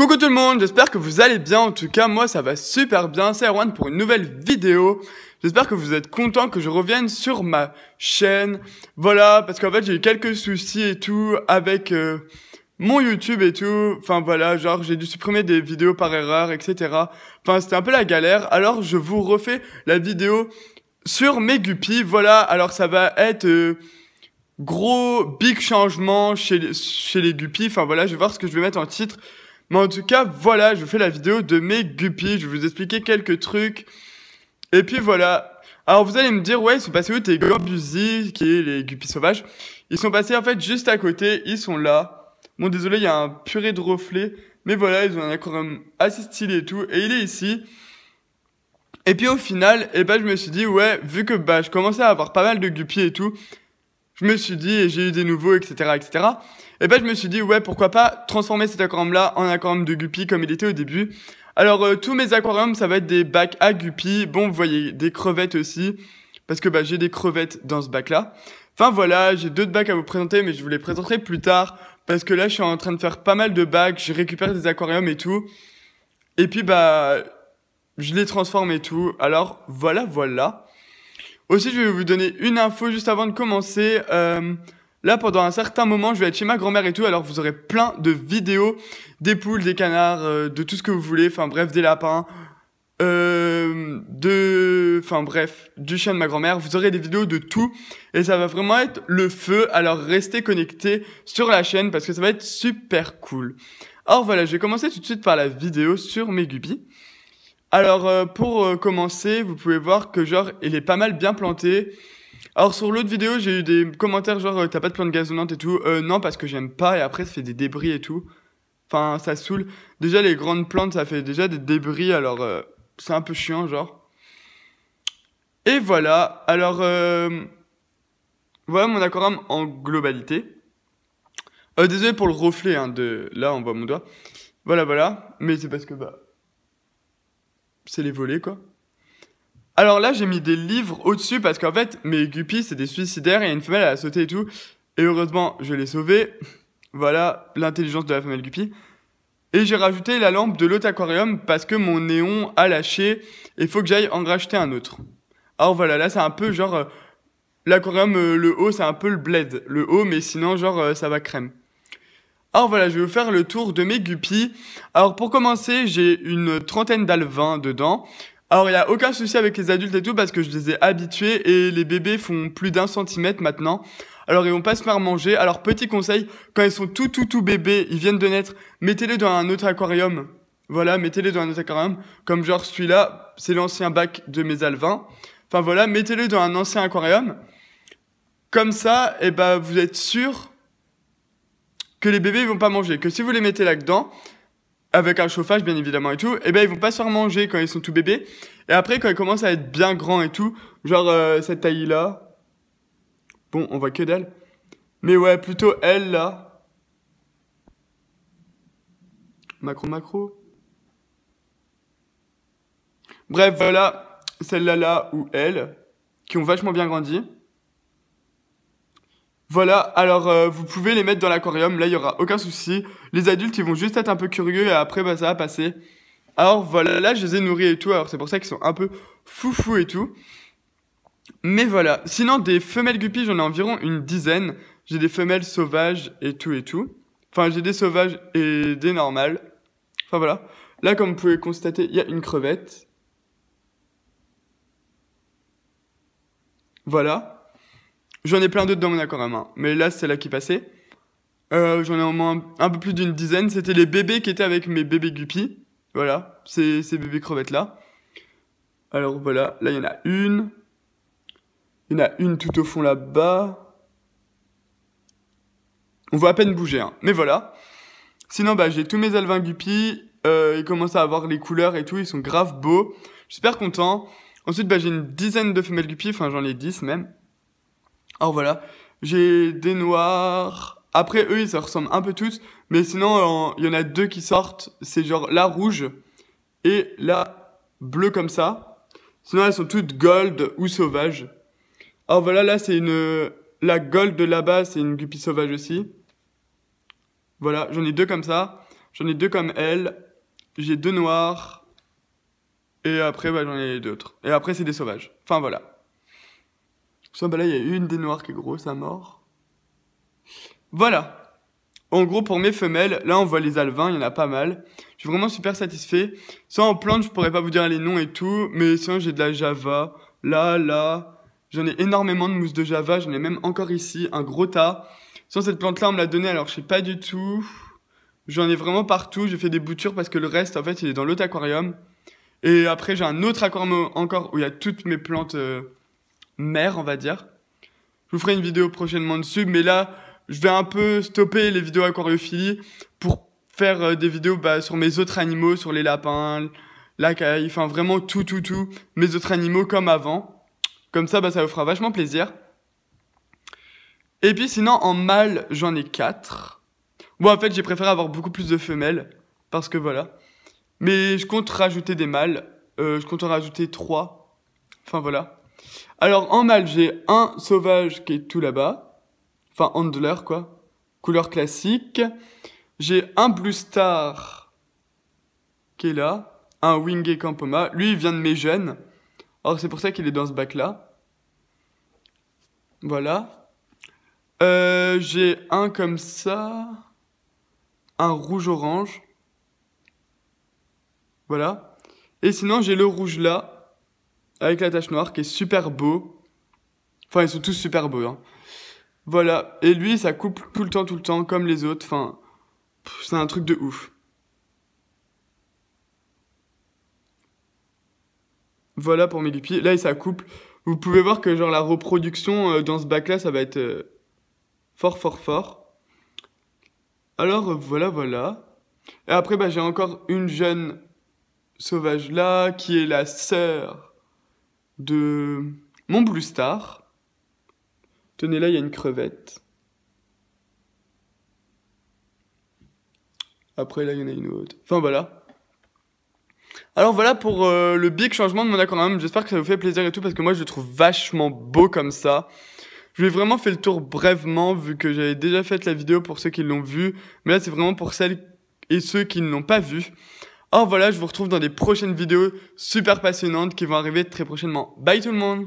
Coucou tout le monde, j'espère que vous allez bien. En tout cas, moi ça va super bien. C'est Erwan pour une nouvelle vidéo. J'espère que vous êtes contents que je revienne sur ma chaîne. Voilà, parce qu'en fait j'ai eu quelques soucis et tout avec euh, mon YouTube et tout. Enfin voilà, genre j'ai dû supprimer des vidéos par erreur, etc. Enfin c'était un peu la galère. Alors je vous refais la vidéo sur mes guppies. Voilà, alors ça va être... Euh, gros big changement chez chez les guppies. Enfin voilà, je vais voir ce que je vais mettre en titre. Mais en tout cas, voilà, je vous fais la vidéo de mes guppies. Je vais vous expliquer quelques trucs. Et puis voilà. Alors vous allez me dire, ouais, ils sont passés où tes Gorbuzy, qui est les guppies sauvages? Ils sont passés en fait juste à côté. Ils sont là. Bon, désolé, il y a un purée de reflets. Mais voilà, ils ont un aquarium assez stylé et tout. Et il est ici. Et puis au final, eh ben, je me suis dit, ouais, vu que bah, je commençais à avoir pas mal de guppies et tout, je me suis dit, et j'ai eu des nouveaux, etc., etc. Et ben, je me suis dit, ouais, pourquoi pas transformer cet aquarium-là en aquarium de guppy comme il était au début. Alors, euh, tous mes aquariums, ça va être des bacs à guppy. Bon, vous voyez, des crevettes aussi, parce que bah, j'ai des crevettes dans ce bac-là. Enfin, voilà, j'ai d'autres bacs à vous présenter, mais je vous les présenterai plus tard, parce que là, je suis en train de faire pas mal de bacs, je récupère des aquariums et tout. Et puis, bah, je les transforme et tout. Alors, voilà, voilà. Aussi, je vais vous donner une info juste avant de commencer. Euh, là, pendant un certain moment, je vais être chez ma grand-mère et tout, alors vous aurez plein de vidéos des poules, des canards, euh, de tout ce que vous voulez, enfin bref, des lapins, euh, de... Enfin bref, du chien de ma grand-mère, vous aurez des vidéos de tout, et ça va vraiment être le feu, alors restez connectés sur la chaîne, parce que ça va être super cool. Alors voilà, je vais commencer tout de suite par la vidéo sur mes guppies. Alors, euh, pour euh, commencer, vous pouvez voir que genre, il est pas mal bien planté. Alors, sur l'autre vidéo, j'ai eu des commentaires genre, euh, t'as pas de plantes gazonnantes et tout. non, parce que j'aime pas, et après, ça fait des débris et tout. Enfin, ça saoule. Déjà, les grandes plantes, ça fait déjà des débris, alors c'est un peu chiant, genre. Et voilà, alors, voilà mon aquarium en globalité. désolé pour le reflet, hein, de... Là, on voit mon doigt. Voilà, voilà. Mais c'est parce que, bah c'est les volets, quoi. Alors là, j'ai mis des livres au-dessus parce qu'en fait, mes guppies, c'est des suicidaires. A une femelle, elle a sauté et tout. Et heureusement, je l'ai sauvée. Voilà l'intelligence de la femelle guppy. Et j'ai rajouté la lampe de l'autre aquarium parce que mon néon a lâché et faut que j'aille en racheter un autre. Alors voilà, là c'est un peu genre... Euh, l'aquarium, euh, le haut, c'est un peu le bled. Le haut, mais sinon, genre, euh, ça va crème. Alors voilà, je vais vous faire le tour de mes guppies. Alors pour commencer, j'ai une trentaine d'alvins dedans. Alors il n'y a aucun souci avec les adultes et tout parce que je les ai habitués et les bébés font plus d'un centimètre maintenant. Alors ils vont pas se faire manger. Alors petit conseil, quand ils sont tout tout tout bébés, ils viennent de naître, mettez-les dans un autre aquarium. Voilà, mettez-les dans un autre aquarium. Comme genre celui-là, c'est l'ancien bac de mes alvins. Enfin voilà, mettez-les dans un ancien aquarium. Comme ça, et eh ben vous êtes sûr que les bébés ils vont pas manger. Que si vous les mettez là-dedans, avec un chauffage bien évidemment et tout, et eh ben ils vont pas se faire manger quand ils sont tout bébés. Et après quand ils commencent à être bien grands et tout, genre euh, cette taille là, bon on voit que d'elle, mais ouais plutôt elle là. Macro macro. Bref voilà, celle-là là ou elle, qui ont vachement bien grandi. Voilà, alors euh, vous pouvez les mettre dans l'aquarium, là il y aura aucun souci. Les adultes ils vont juste être un peu curieux et après bah ça va passer. Alors voilà, là je les ai nourris et tout, alors c'est pour ça qu'ils sont un peu foufou et tout. Mais voilà, sinon des femelles guppies j'en ai environ une dizaine. J'ai des femelles sauvages et tout et tout. Enfin j'ai des sauvages et des normales. Enfin voilà. Là comme vous pouvez constater, il y a une crevette. Voilà. J'en ai plein d'autres dans mon aquarium, hein. mais là, c'est là qui passait. Euh, J'en ai au moins un peu plus d'une dizaine. C'était les bébés qui étaient avec mes bébés guppies. Voilà, ces, ces bébés crevettes-là. Alors voilà, là, il y en a une. Il y en a une tout au fond là-bas. On voit à peine bouger, hein. mais voilà. Sinon, bah, j'ai tous mes alvins guppies. Euh, ils commencent à avoir les couleurs et tout, ils sont grave beaux. Je suis super content. Ensuite, bah, j'ai une dizaine de femelles guppies, enfin j'en ai dix même. Alors voilà, j'ai des noirs. Après, eux, ils se ressemblent un peu tous. Mais sinon, il y en a deux qui sortent. C'est genre la rouge et la bleue comme ça. Sinon, elles sont toutes gold ou sauvages. Alors voilà, là, c'est une... La gold de là-bas, c'est une guppy sauvage aussi. Voilà, j'en ai deux comme ça. J'en ai deux comme elle. J'ai deux noirs. Et après, bah, j'en ai d'autres. Et après, c'est des sauvages. Enfin, voilà. Soit, bah là, il y a une des noirs qui est grosse à mort. Voilà. En gros, pour mes femelles, là, on voit les alvins, il y en a pas mal. Je suis vraiment super satisfait. Soit en plante, je pourrais pas vous dire les noms et tout, mais sinon, j'ai de la java. Là, là. J'en ai énormément de mousse de java. J'en ai même encore ici, un gros tas. Sans cette plante-là, on me l'a donnée, alors je sais pas du tout. J'en ai vraiment partout. J'ai fait des boutures parce que le reste, en fait, il est dans l'autre aquarium. Et après, j'ai un autre aquarium encore où il y a toutes mes plantes euh, mères, on va dire. Je vous ferai une vidéo prochainement dessus, mais là, je vais un peu stopper les vidéos aquariophilie pour faire euh, des vidéos bah, sur mes autres animaux, sur les lapins, la caille, enfin vraiment tout, tout, tout, mes autres animaux comme avant. Comme ça, bah, ça vous fera vachement plaisir. Et puis sinon, en mâle, j'en ai quatre. Bon, en fait, j'ai préféré avoir beaucoup plus de femelles, parce que voilà. Mais je compte rajouter des mâles. Euh, je compte en rajouter trois. Enfin, voilà. Alors, en mâle, j'ai un sauvage qui est tout là-bas enfin handler quoi, couleur classique. J'ai un Blue Star qui est là, un Wingé Campoma. Lui, il vient de mes jeunes. Alors c'est pour ça qu'il est dans ce bac là. Voilà. Euh, j'ai un comme ça, un rouge-orange. Voilà. Et sinon, j'ai le rouge là, avec la tache noire, qui est super beau. Enfin, ils sont tous super beaux. Hein. Voilà. Et lui, ça coupe tout le temps, tout le temps, comme les autres. Enfin, c'est un truc de ouf. Voilà pour mes guipiers. Là, ça coupe. Vous pouvez voir que genre la reproduction euh, dans ce bac-là, ça va être euh, fort, fort, fort. Alors, voilà, voilà. Et après, bah, j'ai encore une jeune sauvage là, qui est la sœur de mon Blue Star. Tenez là, il y a une crevette. Après là, il y en a une autre. Enfin voilà. Alors voilà pour euh, le big changement de mon aquarium. J'espère que ça vous fait plaisir et tout parce que moi je le trouve vachement beau comme ça. Je vais vraiment fait le tour brèvement vu que j'avais déjà fait la vidéo pour ceux qui l'ont vu. Mais là c'est vraiment pour celles et ceux qui ne l'ont pas vu. Alors voilà, je vous retrouve dans des prochaines vidéos super passionnantes qui vont arriver très prochainement. Bye tout le monde